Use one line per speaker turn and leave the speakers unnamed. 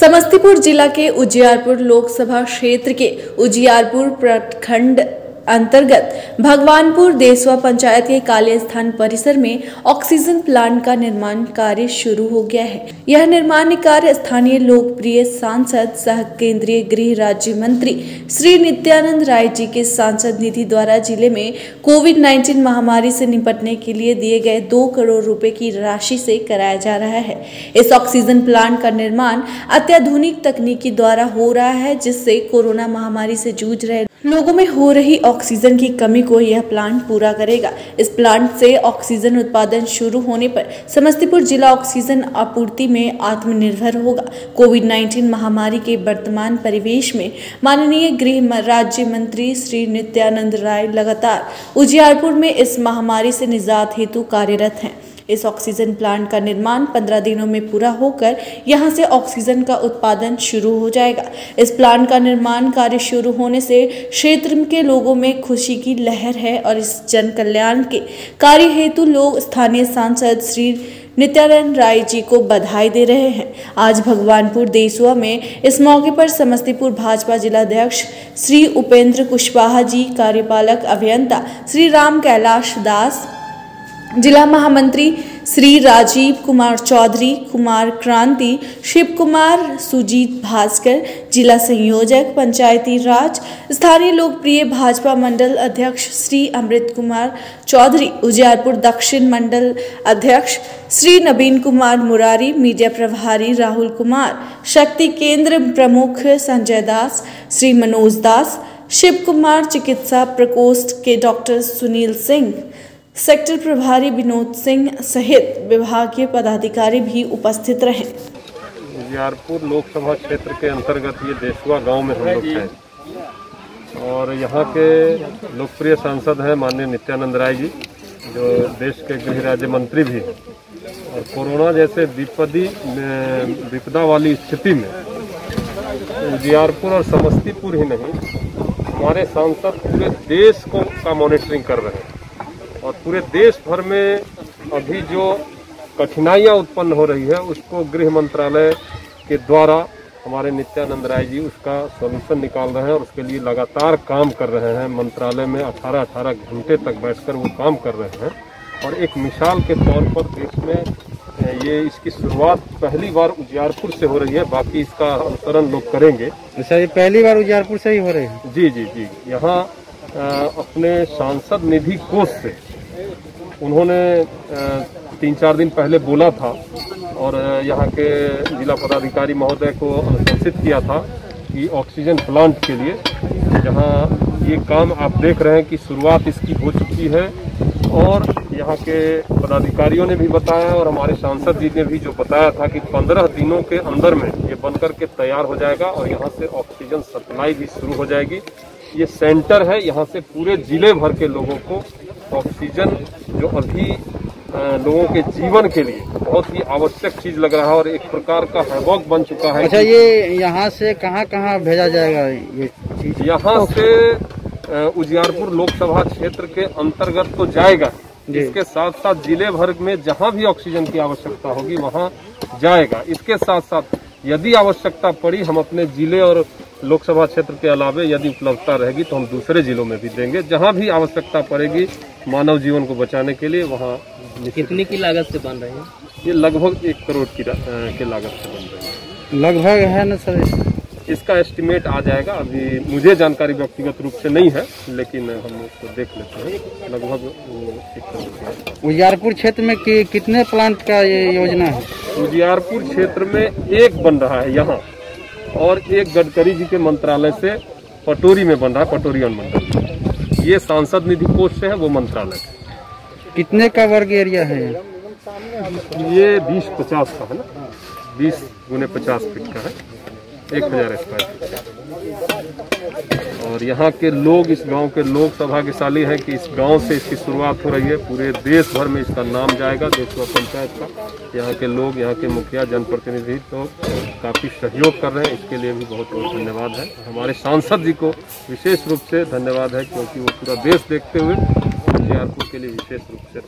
समस्तीपुर जिला के उजियारपुर लोकसभा क्षेत्र के उजियारपुर प्रखंड अंतर्गत। भगवानपुर देसवा पंचायत के काले स्थान परिसर में ऑक्सीजन प्लांट का निर्माण कार्य शुरू हो गया है। यह निर्माण कार्य स्थानीय लोकप्रिय सांसद सह केंद्रीय गृह राज्य मंत्री श्री नित्यानंद राय जी के सांसद निधि द्वारा ज़िले में कोविड 19 महामारी से निपटने के लिए दिए गए दो करोड़ रुपए की राशि से कराया जा रहा है। इस ऑक्सीजन प्लांट का निर्माण अत्याधुनिक तकनीकी द्वारा हो रहा है, जिससे कोरोना महामारी से जूझ रहे लोगों में हो रही ऑक्सीजन की कमी को यह प्लांट पूरा करेगा। इस प्लांट से ऑक्सीजन उत्पादन शुरू होने पर समस्तीपुर जिला ऑक्सीजन आपूर्ति में आत्मनिर्भर होगा। कोविड 19 महामारी के वर्तमान परिवेश में माननीय गृह राज्य मंत्री श्री नित्यानंद राय लगातार उजियारपुर में इस महामारी से निजात हेतु कार्यरत हैं। इस ऑक्सीजन प्लांट का निर्माण 15 दिनों में पूरा होकर यहाँ से ऑक्सीजन का उत्पादन शुरू हो जाएगा। इस प्लांट का निर्माण कार्य शुरू होने से क्षेत्र के लोगों में खुशी की लहर है और इस जन कल्याण के कार्य हेतु लोग स्थानीय सांसद श्री नित्यानंद राय जी को बधाई दे रहे हैं। आज भगवानपुर देसुआ में इस मौके पर समस्तीपुर भाजपा जिलाध्यक्ष श्री उपेंद्र कुशवाहा जी, कार्यपालक अभियंता श्री राम कैलाश दास जिला महामंत्री श्री राजीव कुमार चौधरी, कुमार क्रांति, शिव कुमार, सुजीत भास्कर, जिला संयोजक, पंचायती राज, स्थानीय लोकप्रिय भाजपा मंडल अध्यक्ष श्री अमृत कुमार चौधरी, उजियारपुर दक्षिण मंडल अध्यक्ष श्री नवीन कुमार मुरारी, मीडिया प्रभारी राहुल कुमार, शक्ति केंद्र प्रमुख संजय दास, श्री मनोज दास, शिव कुमार चिकित्सा प्रकोष्ठ के डॉक्टर सुनील सिंह सेक्टर प्रभारी विनोद सिंह सहित विभागीय पदाधिकारी भी उपस्थित रहे।
उजियारपुर लोकसभा क्षेत्र के अंतर्गत ये देशवा गाँव में हम लोग हैं। और यहाँ के लोकप्रिय सांसद हैं माननीय नित्यानंद राय जी, जो देश के गृह राज्य मंत्री भी हैं। और कोरोना जैसे विपदी विपदा वाली स्थिति में उजियारपुर और समस्तीपुर ही नहीं, हमारे सांसद पूरे देश को का मॉनिटरिंग कर रहे हैं। और पूरे देश भर में अभी जो कठिनाइयाँ उत्पन्न हो रही है उसको गृह मंत्रालय के द्वारा हमारे नित्यानंद राय जी उसका सोल्यूशन निकाल रहे हैं और उसके लिए लगातार काम कर रहे हैं। मंत्रालय में 18-18 घंटे तक बैठकर वो काम कर रहे हैं। और एक मिसाल के तौर पर देश में ये इसकी शुरुआत पहली बार उजियारपुर से हो रही है बाकी इसका अनुसरण लोग करेंगे।
अच्छा ये पहली बार उजियारपुर से ही हो रही है?
जी जी जी। यहाँ अपने सांसद निधि कोष से उन्होंने तीन चार दिन पहले बोला था और यहाँ के जिला पदाधिकारी महोदय को अनुशंसित किया था कि ऑक्सीजन प्लांट के लिए, जहाँ ये काम आप देख रहे हैं कि शुरुआत इसकी हो चुकी है और यहाँ के पदाधिकारियों ने भी बताया और हमारे सांसद जी ने भी जो बताया था कि पंद्रह दिनों के अंदर में ये बनकर के तैयार हो जाएगा और यहाँ से ऑक्सीजन सप्लाई भी शुरू हो जाएगी। ये सेंटर है, यहाँ से पूरे ज़िले भर के लोगों को ऑक्सीजन जो अभी लोगों के जीवन के लिए बहुत ही आवश्यक चीज़ लग रहा है और एक प्रकार का हैवॉक बन चुका है
अच्छा ये यहाँ से कहाँ कहाँ भेजा जाएगा ये चीज़?
यहाँ से उजियारपुर लोकसभा क्षेत्र के अंतर्गत तो जाएगा। इसके साथ साथ ज़िले भर में जहाँ भी ऑक्सीजन की आवश्यकता होगी वहाँ जाएगा। इसके साथ साथ यदि आवश्यकता पड़ी हम अपने ज़िले और लोकसभा क्षेत्र के अलावे यदि उपलब्धता रहेगी तो हम दूसरे जिलों में भी देंगे। जहाँ भी आवश्यकता पड़ेगी मानव जीवन को बचाने के लिए वहाँ
कितने की लागत से बन रही है?
ये लगभग एक करोड़ की, के लागत से बन रही है।
लगभग है ना सर?
इसका एस्टिमेट आ जाएगा। अभी मुझे जानकारी व्यक्तिगत रूप से नहीं है लेकिन हम उसको देख लेते हैं। लगभग
उजियारपुर क्षेत्र में कि, कितने प्लांट का ये योजना है?
उजियारपुर क्षेत्र में एक बन रहा है यहाँ और एक गडकरी जी के मंत्रालय से पटोरी में बन रहा है पटोरी मंडल ये सांसद निधि कोष से है वो मंत्रालय
कितने का वर्ग एरिया है
ये बीस पचास का है ना? बीस गुने पचास फीट का है। एक हज़ार फीट। और यहाँ के लोग, इस गाँव के लोग सौभाग्यशाली हैं कि इस गाँव से इसकी शुरुआत हो रही है। पूरे देश भर में इसका नाम जाएगा देशवा पंचायत का। यहाँ के लोग, यहाँ के मुखिया, जनप्रतिनिधि तो काफ़ी सहयोग कर रहे हैं। इसके लिए भी बहुत बहुत धन्यवाद है। हमारे सांसद जी को विशेष रूप से धन्यवाद है, क्योंकि वो पूरा देश देखते हुए उजियारपुर के लिए विशेष रूप से